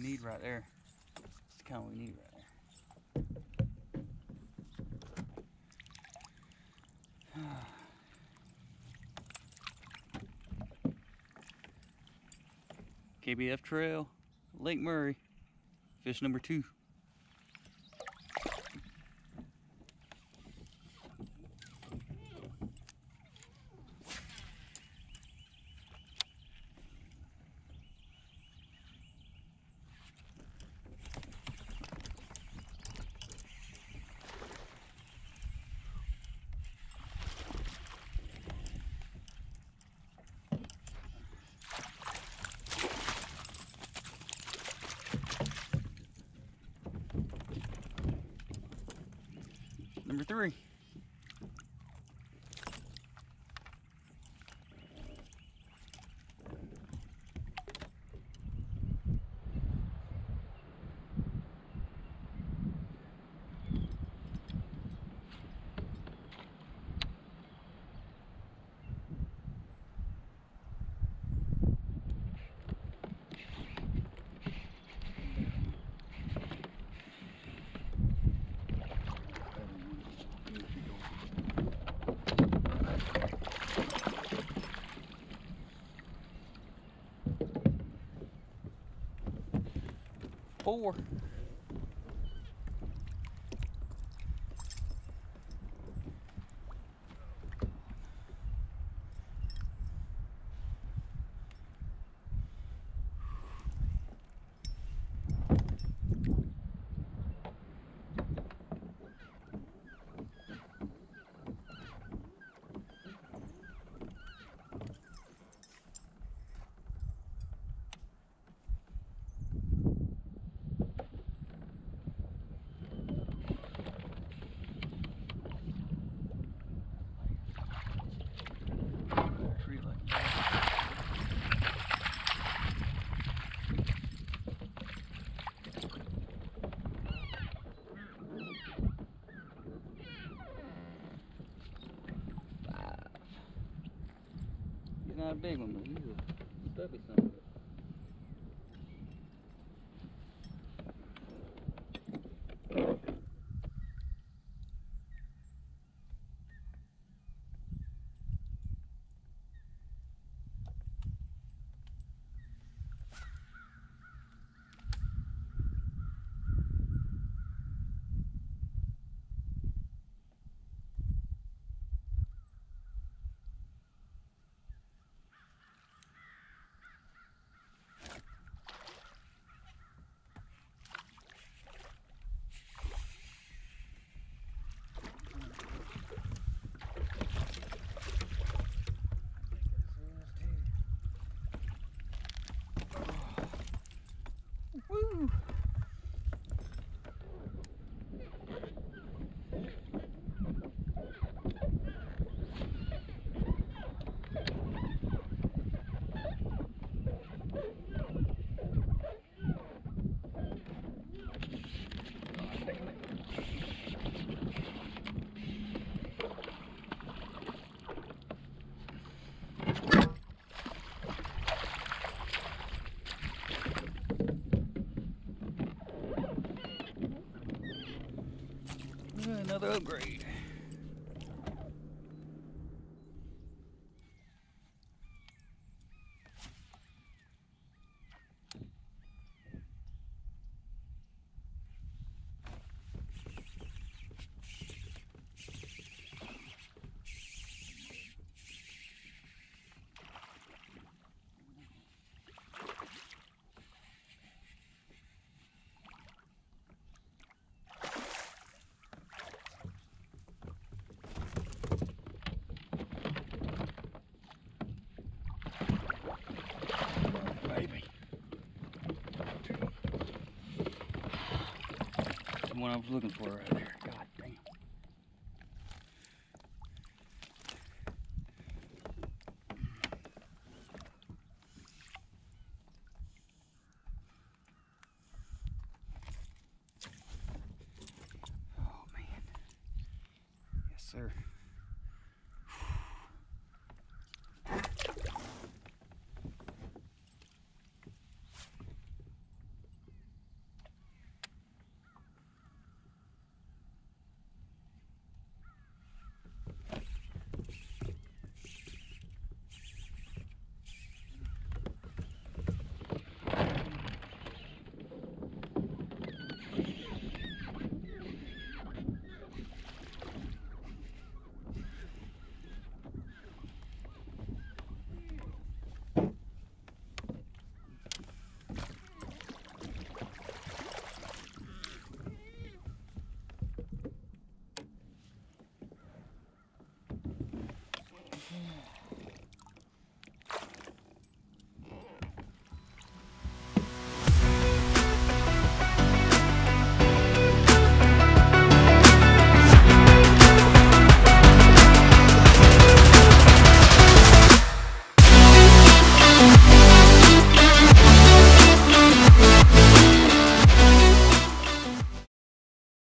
need right there. It's the kind we need right there. KBF Trail, Lake Murray, fish number two. Number three. Four. He's not a big upgrade. Baby. The one I was looking for right there. God damn. Oh man. Yes, sir.